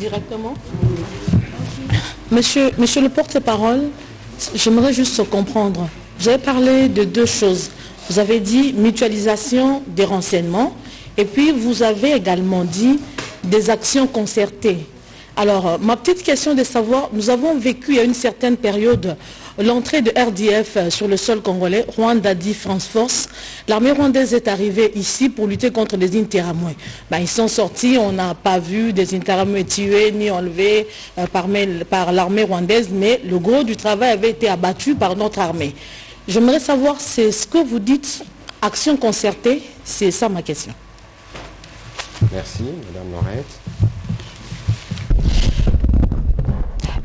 [SPEAKER 10] Directement Monsieur, monsieur le porte-parole, j'aimerais juste comprendre. Vous avez parlé de deux choses. Vous avez dit mutualisation des renseignements et puis vous avez également dit des actions concertées. Alors, euh, ma petite question est de savoir, nous avons vécu à une certaine période l'entrée de RDF euh, sur le sol congolais, Rwanda dit France Force. L'armée rwandaise est arrivée ici pour lutter contre les Interamoués. Ben, ils sont sortis, on n'a pas vu des Interamoués tués ni enlevés euh, par, l'armée rwandaise, mais le gros du travail avait été abattu par notre armée. J'aimerais savoir, c'est ce que vous dites, action concertée, c'est ça ma question.
[SPEAKER 3] Merci, Madame Laurette.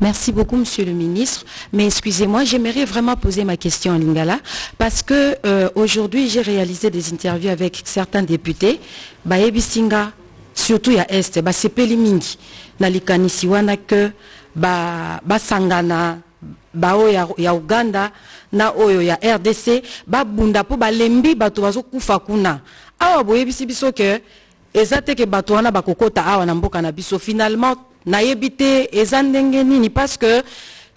[SPEAKER 11] Merci beaucoup, Monsieur le ministre. Mais excusez-moi, j'aimerais vraiment poser ma question à Lingala parce que euh, aujourd'hui, j'ai réalisé des interviews avec certains députés. Baebi Singa, surtout à Est, ba sepeli mingi na likanisi wana que ba basangana ba oyo ya, ya Uganda na oyo ya RDC babunda po balembi bato bazokufa kuna awa boyebisi biso ke eza ke bato wana bakokota awa na mboka na biso finalement parce que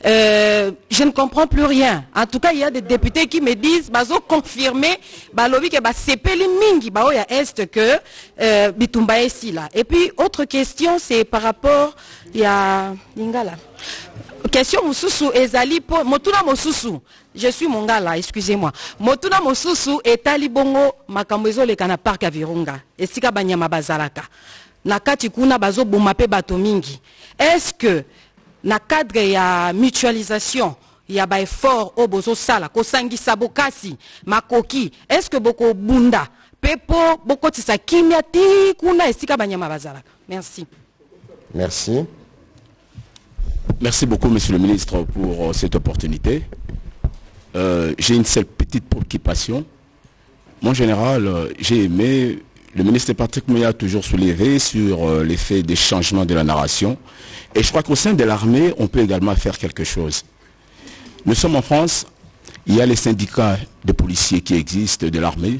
[SPEAKER 11] euh, je ne comprends plus rien. En tout cas, il y a des députés qui me disent, bazo confirmer, balobi que basepeli mingi bao ya est que euh, bitumba ici là. Et puis autre question, c'est par rapport il y a lingala. Question mosusu ezali motuna mosusu. Je suis mongala, excusez-moi. Motuna mosusu etali bongo makambo ezoleka na parc ya Virunga. Esika banyama bazalaka. Na kati kuna bazoboma mpe bato mingi est-ce que na cadre ya mutualisation ya baeffort oyo bozosala kosangisa bokasi makoki est ce que bokobunda mpe mpo bokotisa kimia ti kuna esika banyama bazalaka merci
[SPEAKER 3] Merci.
[SPEAKER 7] Merci beaucoup, Monsieur le ministre, pour euh, cette opportunité. Euh, j'ai une seule petite préoccupation. Mon général, euh, j'ai aimé, le ministre Patrick Mouya a toujours soulevé sur euh, l'effet des changements de la narration. Et je crois qu'au sein de l'armée, on peut également faire quelque chose. Nous sommes en France, il y a les syndicats de policiers qui existent de l'armée.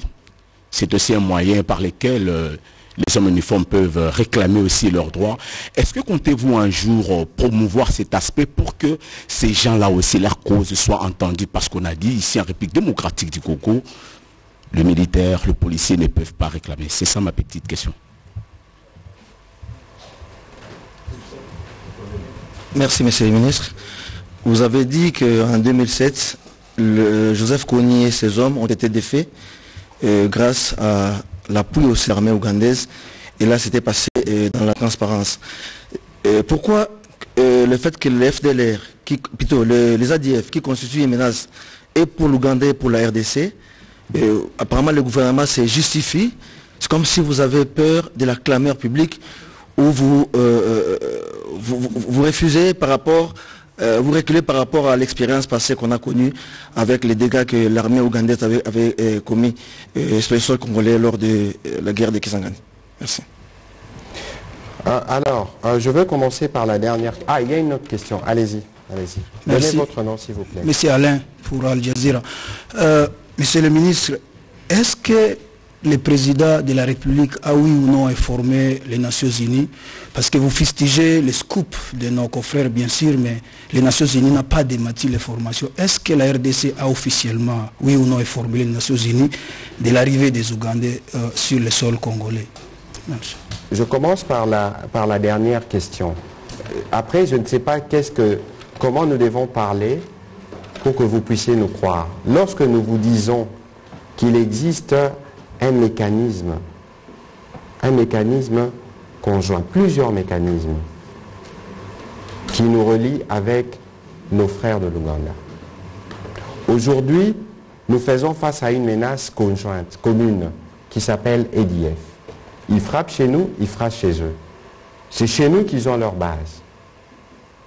[SPEAKER 7] C'est aussi un moyen par lequel euh, les hommes uniformes peuvent réclamer aussi leurs droits. Est-ce que comptez-vous un jour euh, promouvoir cet aspect pour que ces gens-là aussi, leur cause soit entendue Parce qu'on a dit ici en République démocratique du Congo, le militaire, le policier ne peuvent pas réclamer. C'est ça ma petite question.
[SPEAKER 12] Merci, Monsieur le ministre. Vous avez dit qu'en 2007, le- Joseph Kony et ses hommes ont été défaits euh, grâce à l'appui aussi de l'armée ougandaise. Et là, c'était passé euh, dans la transparence. Euh, pourquoi le fait que le FDLR, plutôt le- les ADF, qui constituent une menace, et pour l'Ouganda et pour la RDC, apparemment le gouvernement se justifie. C'est comme si vous avez peur de la clameur publique ou vous, euh, euh, vous, vous- vous refusez par rapport, euh, vous reculez par rapport à l'expérience passée qu'on a connue avec les dégâts que l'armée ougandaise avait, avait, euh, commis sur le sol congolais lors de la guerre de Kisangani. Merci.
[SPEAKER 3] Euh, alors, je veux commencer par la dernière. Ah, il y a une autre question. Allez-y. Allez-y. Donnez
[SPEAKER 9] Merci.
[SPEAKER 3] votre nom, s'il vous plaît.
[SPEAKER 9] Monsieur Alain, pour Al Jazeera. Monsieur le ministre, est-ce que le président de la République a oui ou non informé les Nations Unies? Parce que vous fustigez les scoops de nos confrères, bien sûr, mais les Nations Unies n'ont pas démenti l'information. Est-ce que la RDC a officiellement, oui ou non, informé les Nations Unies de l'arrivée des Ougandais euh, sur le sol congolais?
[SPEAKER 3] Je commence par la, par la dernière question. Après, je ne sais pas comment nous devons parler pour que vous puissiez nous croire. Lorsque nous vous disons qu'il existe un mécanisme, un mécanisme conjoint, plusieurs mécanismes qui nous relient avec nos frères de l'Ouganda. Aujourd'hui, nous faisons face à une menace conjointe, commune, qui s'appelle EDF. Ils frappent chez nous, ils frappent chez eux. C'est chez nous qu'ils ont leur base.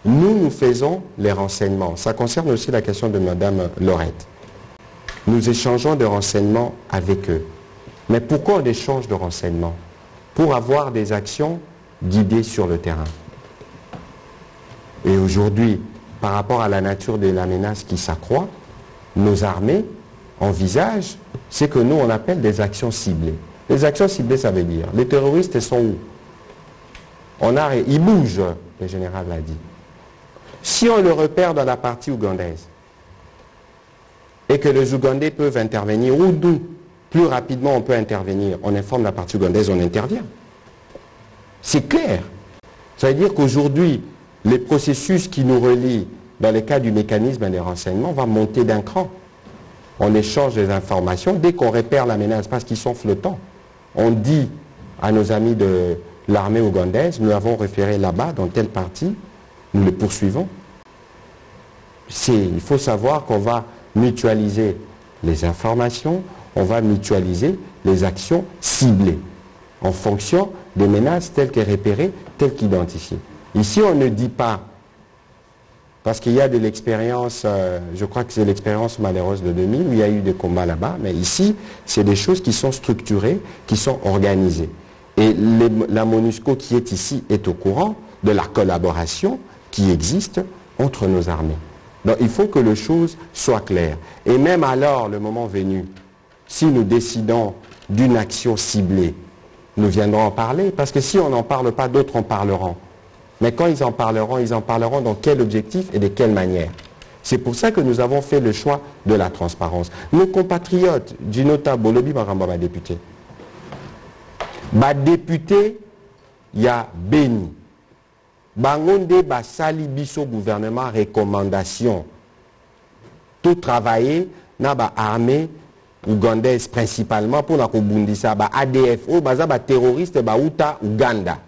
[SPEAKER 3] Nous, nous faisons les renseignements. Ça concerne aussi la question de Madame Laurette. Nous échangeons des renseignements avec eux. Mais pourquoi on échange de renseignements? Pour avoir des actions guidées sur le terrain. Et aujourd'hui, par rapport à la nature de la menace qui s'accroît, nos armées envisagent ce que nous on appelle des actions ciblées. Les actions ciblées, ça veut dire, les terroristes sont où? On a, ils bougent, le général l'a dit. Si on le repère dans la partie ougandaise, et que les Ougandais peuvent intervenir, ou d'où plus rapidement on peut intervenir, on informe la partie ougandaise, on intervient. C'est clair. Ça veut dire qu'aujourd'hui, les processus qui nous relient dans le cas du mécanisme des renseignements va monter d'un cran. On échange des informations dès qu'on repère la menace parce qu'ils sont flottants. On dit à nos amis de l'armée ougandaise, nous avons référé là-bas dans telle partie, nous les poursuivons. Il faut savoir qu'on va mutualiser les informations, on va mutualiser les actions ciblées en fonction des menaces telles que repérées, telles qu'identifiées. Ici, on ne dit pas, parce qu'il y a de l'expérience, euh, je crois que c'est l'expérience malheureuse de 2000, où il y a eu des combats là-bas, mais ici, c'est des choses qui sont structurées, qui sont organisées. Et la MONUSCO qui est ici est au courant de la collaboration qui existe entre nos armées. Donc il faut que les choses soient claires. Et même alors, le moment venu, si nous décidons d'une action ciblée, nous viendrons en parler, parce que si on n'en parle pas, d'autres en parleront. Mais quand ils en parleront, ils en parleront dans quel objectif et de quelle manière? C'est pour ça que nous avons fait le choix de la transparence. Nos compatriotes, Ginota Bolobi Maramba, ma député, ma député, il y a Béni. Bangonde basali biso gouvernement recommandation. Tout travailler na ba armée ougandaise principalement pour na kobundisa ba ADF o baza ba terroriste ba uta Uganda.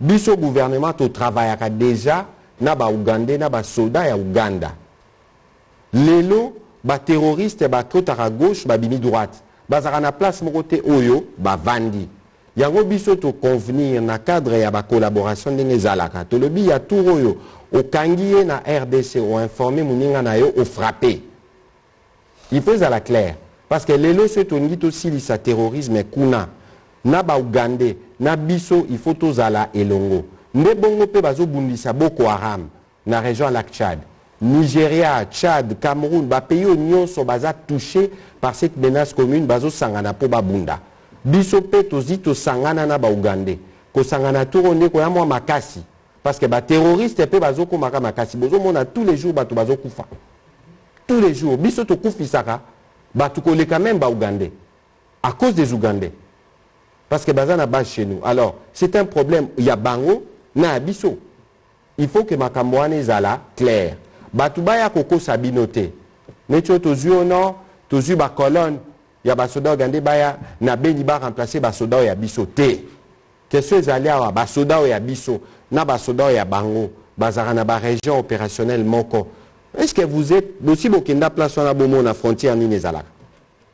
[SPEAKER 3] Biso gouvernement to travaillera déjà na baugandais na basoda ya uganda lelo baterroriste bakotaka gauche babimi droite bazalaka na place moko te oyo bavandi yango biso toconvenir na cadre ya bacollaboration ndenge ezalaka. Tolobi ya tour oyo okangi ye na rdc oinforme moninga na yo ofrappe il faut ezala clair parce que lelo soki tolingi tosilisa terrorisme kuna. Na baugandais na biso il faut tozala elongo. Nde bongo mpe bazobundisa boko haram na région ya lac tchad. Nigeria tchad cameroun bapays oyo nyonso baza touché par cette menace commune bazosangana mpo babunda biso mpe tozwi tosangana na baugandais kosangana toro nde koya mwa makasi. Parce que baterroriste mpe bazokomaka makasi. Bozomona tous les jours bato bazokufa tous les jours. Biso tokufisaka bato koleka même baugandais à cause des ougandais parce que baza na base chez nous. Alors c'est un problème. Ya bango na ya biso il faut que makambo wana ezala clair. Bato baya kokosa bino te. Neti oyo tozwi ono tozwi bacolone ya basoda ogande baya na beni baremplace basoda oyo ya biso te. Question ezali awa basoda oyo ya biso na basoda oyo ya bango bazalaka na barégion opérationnelle moko. Est ce que vous êtes bosi bokenda place wana bomona frontière nini ezalaka?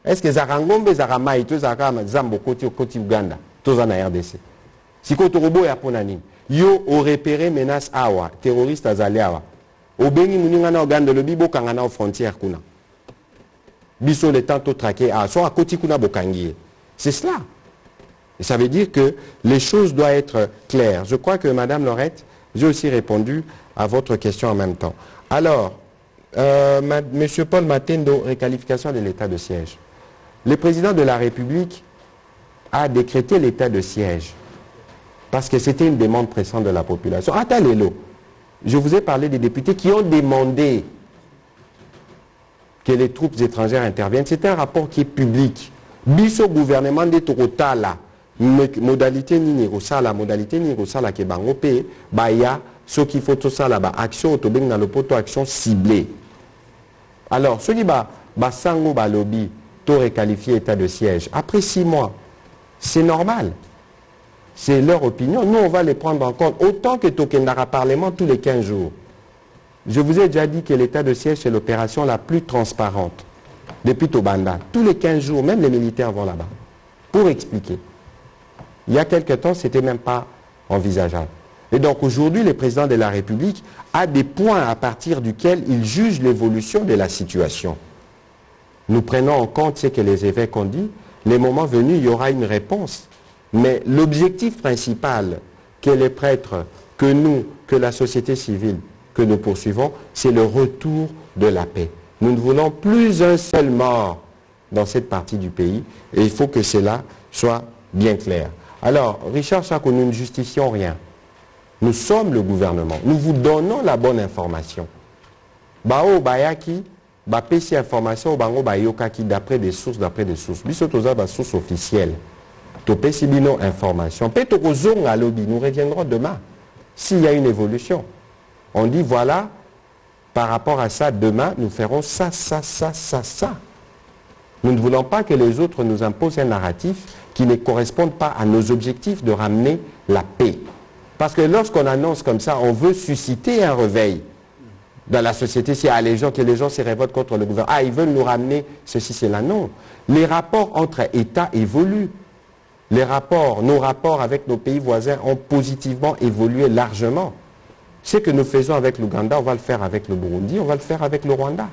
[SPEAKER 3] Est ce que ngombe ezalaka mai to ezalaka kaka zamba okoti okoti uganda toza na rdc sikoyo tokoboya mpona nini? Yo orepere menace awa terroriste azali awa. Obengi moninga na uganda olobi bokanga na frontière kuna biso le temps totraqué awa so akoti kuna bokangi. C'est cela. Et ça veut dire que les choses doivent être claires. Je crois que madame Laurette j'ai aussi répondu à votre question en même temps. Alors euh, ma, monsieur Paul Matendo réqualification de l'état de siège. Le président de la République a décrété l'état de siège parce que c'était une demande pressante de la population. Attendez-le. Je vous ai parlé des députés qui ont demandé que les troupes étrangères interviennent. C'est un rapport qui est public. Biso gouvernement de Torotala, modalité nini la modalité nini la ke bango pe baya ce qu'il faut tout ça là bas action dans le action ciblée. Alors, ceux qui ba basango ba lobby to réqualifié état de siège après six mois, c'est normal. C'est leur opinion. Nous, on va les prendre en compte autant que Tokendara Parlement tous les 15 jours. Je vous ai déjà dit que l'état de siège, c'est l'opération la plus transparente depuis Tobanda. Tous les 15 jours, même les militaires vont là-bas pour expliquer. Il y a quelque temps, ce n'était même pas envisageable. Et donc aujourd'hui, le président de la République a des points à partir duquel il juge l'évolution de la situation. Nous prenons en compte ce que les évêques ont dit. Les moments venus, il y aura une réponse. Mais l'objectif principal que les prêtres, que nous, que la société civile, que nous poursuivons, c'est le retour de la paix. Nous ne voulons plus un seul mort dans cette partie du pays et il faut que cela soit bien clair. Alors, Richard Chaco, nous ne justifions rien. Nous sommes le gouvernement. Nous vous donnons la bonne information. Bao Bayaki, Bapesi information, Bango Bayokaki, d'après des sources, d'après des sources. Bisotoza, des sources officielles topesi bino information lobby nous reviendrons demain s'il y a une évolution on dit voilà par rapport à ça demain nous ferons ça ça ça ça ça nous ne voulons pas que les autres nous imposent un narratif qui ne corresponde pas à nos objectifs de ramener la paix parce que lorsqu'on annonce comme ça on veut susciter un réveil dans la société, s'il y a les gens, que les gens se révoltent contre le gouvernement. Ah, ils veulent nous ramener ceci, cela. Non. Les rapports entre États évoluent les rapports, nos rapports avec nos pays voisins ont positivement évolué largement. Ce que nous faisons avec l'Ouganda, on va le faire avec le Burundi, on va le faire avec le Rwanda.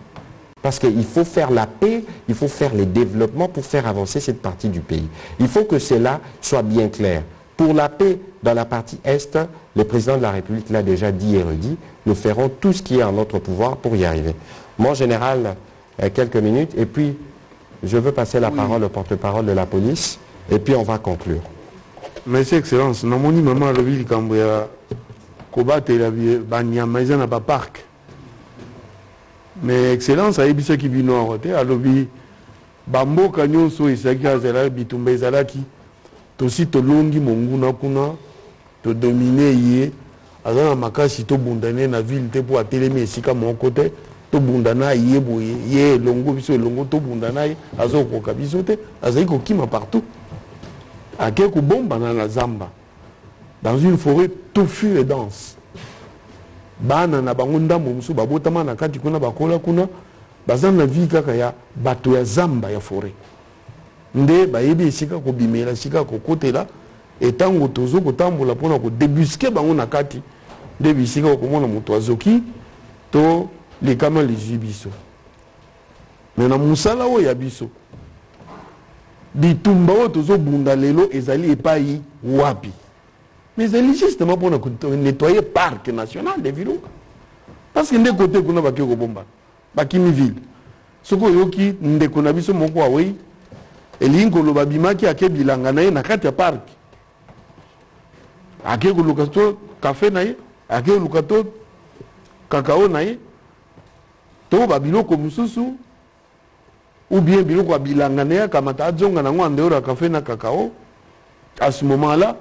[SPEAKER 3] Parce qu'il faut faire la paix, il faut faire les développements pour faire avancer cette partie du pays. Il faut que cela soit bien clair. Pour la paix dans la partie Est, le président de la République l'a déjà dit et redit, nous ferons tout ce qui est en notre pouvoir pour y arriver. Mon général, euh, quelques minutes, et puis je veux passer la parole au porte-parole de la police. Et puis on va conclure.
[SPEAKER 6] Merci Excellence. namoni kobatela banyama eza na baparke mais excellence ayebi soki bino awa te alobi bamboka nyonso ezalaki azala bitumba ezalaki tosi tolongi monguna kuna todomine ye aza na makasi tobundane na ville te mpo atelemi esika moko te tobunda na ye boye. Ye elongo biso elongo tobunda na ye azokoka biso te azali kokima partout. Bomba na zamba dans une forêt touffue et dense. Bana na bango ndambo mosusu babotama na kati kuna bakola kuna baza na vie kaka ya bato ya zamba ya forêt. Nde bayebi esika kobimela esika kokotela etango tozo kotambola mpona kodebuske bango na kati nde bisika okomona moto azoki to likama lizwi biso. Me na mosala oyo ya biso bitumba oyo tozobunda lelo ezali epai wapi mais ezali justement mpona nettoyer parc national de virunga. Parce que nde kote kuna bake kobombana bakimi ville soki oyoki ndeko na biso moko awei elingi koloba abimaki ake bilanga na ye na kati ya park ake koluka to kafe na ye ake koluka to kakao na ye. To babiloko mosusu ou bien biloko ya bilanga na ye akamata azonga nango andeoro ya kafe na kakao à ce moment là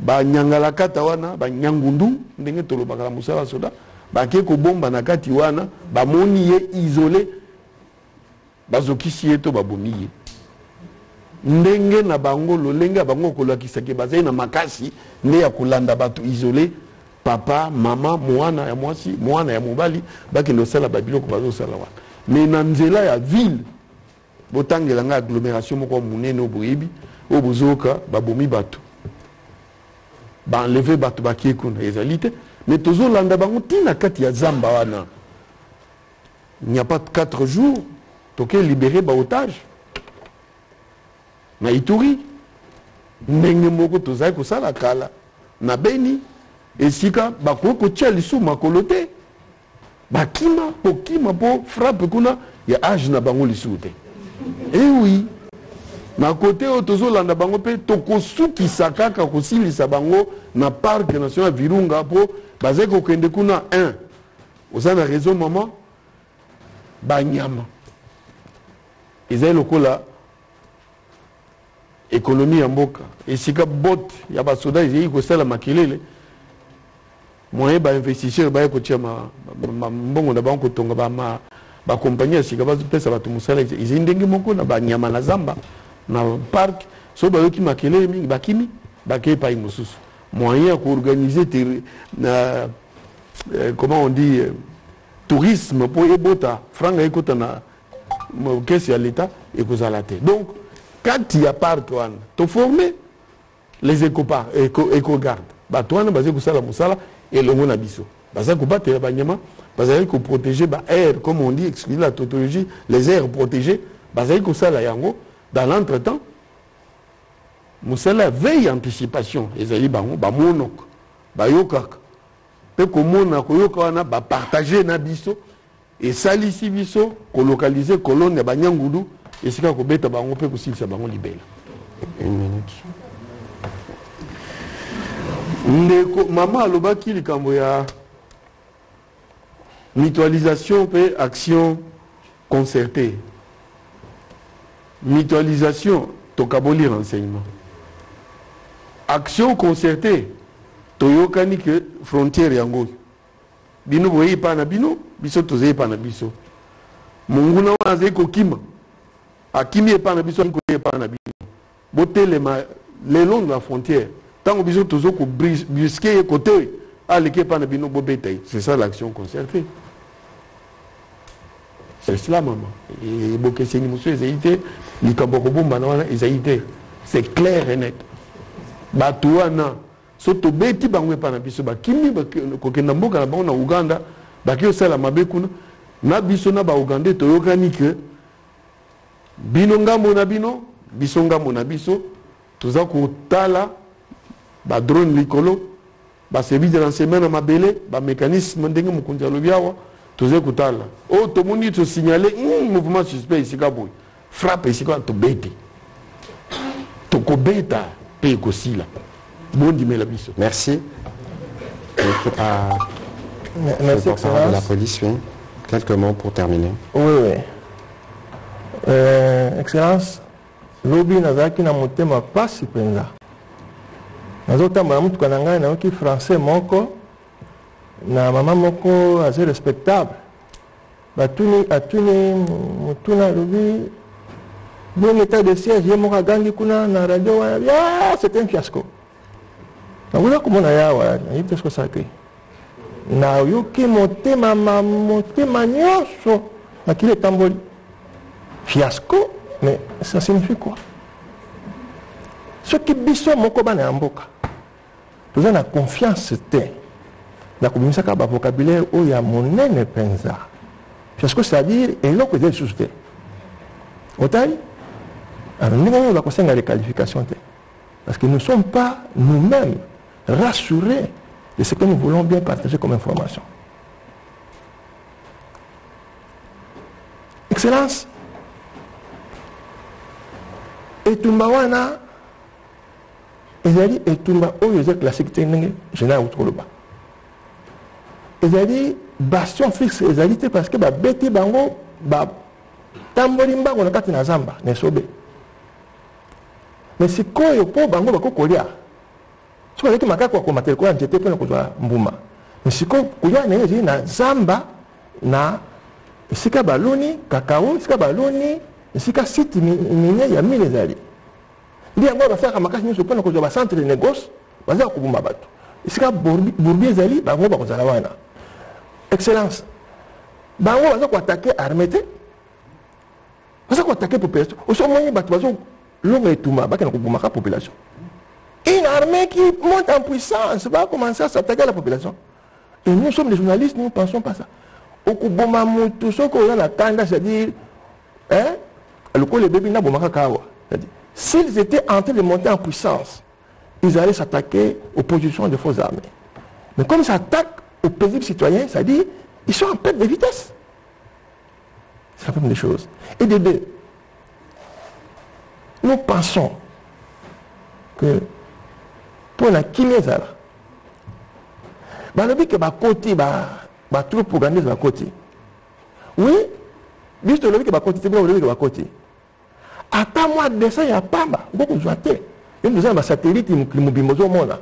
[SPEAKER 6] banyangala kata wana banyangundu ndenge tolobaka na mosala ya soda bake kobomba na kati wana bamoni ye isole bazokisi ye to babomi ye. Ndenge na bango lolenge ya bango kolakisaki bazali na makasi nde ya kolanda bato isole papa mama mwana ya mwasi mwana ya mobali bakende kosala babiloko bazosala wana. Me na nzela ya ville botangela ngai agglomération moko ya monene oyo boyebi oyo bozoyoka babomi bato baenleve bato bakie kuna ezali te me tozolanda bango ntina kati ya zamba wana. N'y a pas 4 jours toke libere baotage na ituri ndenge moko tozali kosala kala. Na beni esika bakoki kotia lisusu makolo te. Bakima kokima mpo frappe kuna ya age na bango lisusu te. Ewi na kote oyo tozolanda bango mpe tokosukisa kaka kosilisa bango na parc national virunga mpo bazali kokende kuna 1 oza na raison mama banyama. Ezali lokola ekonomi ya mboka. Esika bote ya basoda ezali kosala makelele moyen bainvestisseur baya kotia mbongo na bango kotonga bakompagnie ya sika bazopesa bato mosala. Ezali ndenge moko na banyama na zamba na parc. So bayoki makelele mingi bakimi bake epai mosusu. Moyen ya koorganize na euh, comment on dit euh, tourisme mpo ebota. Franga ekota na kese ya leta ekozala te donc kati ya parc wana toforme les écogarde éco, éco bato wana bazali kosala mosala elongo na biso. Bazali kobatela banyama bazali koprotege baair comme on dit excusez la tautologie les aires protégées. Bazali yango dans l'entretemps mosala veille anticipation. Ezali bango bamonoko bayokaka. Mpe komona koyoka wana bapartage na biso esalisi biso kolokalize kolone ya banyangudu esika kobeta bango mpe kosilisa bango libela. Ndeko mama alobaki likambo ya mutualisation mpe action concertée mutualisation tokaboli renseignement action concertée toyokani ke frontière yango oyo bino boyei epai na bino biso tozei epai na biso. Monguna wana azali kokima. Akimi epai na biso koyei epai na bino. Botelema le long la frontière. Ntango biso tozo kobriske ye kote oyo aleki na bino c'est ça l'action concertée c'est cela mama ebokeseni mosusu c'est clair et net. Bato wana. So tobeti bango epai na biso bakimi na bango na uganda baki kosala mabe na biso na toyokani bino ngambo na bino biso ngambo na biso toza kotala likolo baservice de renseignement na mabele bamécanisme ndenge mokonzi alobi awa tozali kotala. Oyo tomoni tosignale mm, mouvement suspect esika boye. Frappe esika wana tobete tokobeta mpe ekosila. Bondimela biso.
[SPEAKER 3] Merci. Merci de la police oui. quelques mots pour terminer.
[SPEAKER 13] Oui oui. Euh, excellence lobi nazalaki na motema pasi mpenza. Nazotambola motuka na ngai nayoki français moko na mama moko aza respectable. Batuni atuni motuna alobi bongo état de siège ye moko agangi kuna na radio wana ah, c'est un fiasco. Nakoza komona yawa nayebi te soki osalaki nayoki motema ma motema nyonso makili etamboli fiasco mais ça signifie quoi? Soki biso moko bana ya mboka toza na confiance te na kobimisaka bavocabulaire oyo ya monene mpenza. Fiasco c'est-à-dire eloko eza lisusu te. Otali? Ndenge oyo bakosenga te? Parce que nous ne sommes pas nous-mêmes rassurés de ce que nous voulons bien partager comme information. Excellence, etumba wana ezali etumba oyo eza classique te ndenge général auti koloba ezali bastion fixe ezali te parce babeti bango batamboli mbango na kati na zamba na esobe mais sikoyo mpo bango bakokolia soki azalaki makaka akomata likolo ya nzete mpona kozwa mbuma. Mais sikoyo kolia na ye ezali na zamba na esika baloni kakao esika baloni esika site minier ya mine ezali. Nde yango basalaka makasi nyonso mpona kozwa bacentre de négoce bazala koboma bato. Esika bourbi ezali bango bakozala wana excellence. Bango baza koatake armé te. Baza koatake population. Oso omoni bato bazolonga etumba bakenda kobomaka population. Une armée qui monte en puissance va commencer à s'attaquer à la population. Et nous sommes des journalistes nous ne pensons pas ça. Okoboma motu soki oza na kanda c'est-à-dire lokola ebebi nabomaka kawa c'est-à-dire s'ils étaient en train de monter en puissance ils allaient s'attaquer aux positions de fausses armées. Mais comme ils s'attaquent aux paisibles citoyens c'est-à-dire ils sont en perte de vitesse. C'est la première des et de deux nous pensons que mpona kimia ezala balobi bakoti oui biso tolobi ke bakoti te bino bolobi ke bakoti ata mwa dessin ya yo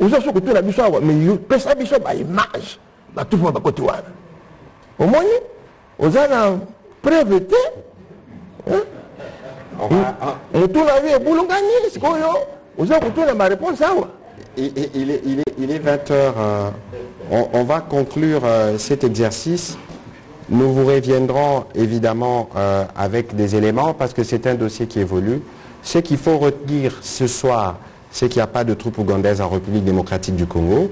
[SPEAKER 13] oza so kotuna biso awa mais pesa biso baimage batroupe ma bakoti wana omoni oza na preuve te motuna yo? Ebulungani sikoyo oza kotuna baréponse awa
[SPEAKER 3] Il est, il, est, il, est, il est 20 heures. euh, on, on va conclure euh, cet exercice. Nous vous reviendrons évidemment euh, avec des éléments parce que c'est un dossier qui évolue. Ce qu'il faut retenir ce soir, c'est qu'il n'y a pas de troupes ougandaises en République démocratique du Congo.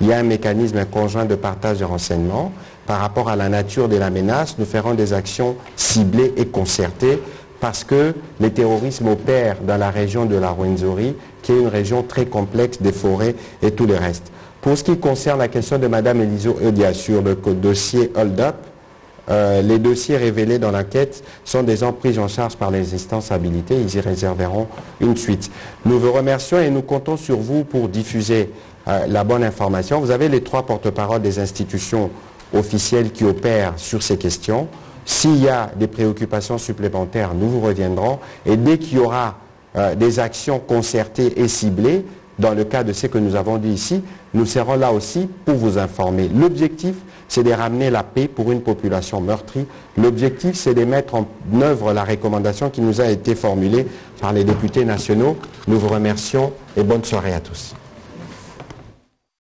[SPEAKER 3] Il y a un mécanisme conjoint de partage de renseignements. Par rapport à la nature de la menace, nous ferons des actions ciblées et concertées parce que les terrorismes opèrent dans la région de la Rwenzori, qui est une région très complexe des forêts et tout le reste. Pour ce qui concerne la question de Mme Eliso Edia sur le dossier Hold Up, euh, les dossiers révélés dans l'enquête sont déjà pris en charge par les instances habilitées. Ils y réserveront une suite. Nous vous remercions et nous comptons sur vous pour diffuser euh, la bonne information. Vous avez les trois porte-paroles des institutions officielles qui opèrent sur ces questions. S'il y a des préoccupations supplémentaires, nous vous reviendrons. Et dès qu'il y aura euh, des actions concertées et ciblées, dans le cas de ce que nous avons dit ici, nous serons là aussi pour vous informer. L'objectif, c'est de ramener la paix pour une population meurtrie. L'objectif, c'est de mettre en œuvre la recommandation qui nous a été formulée par les députés nationaux. Nous vous remercions et bonne soirée à tous.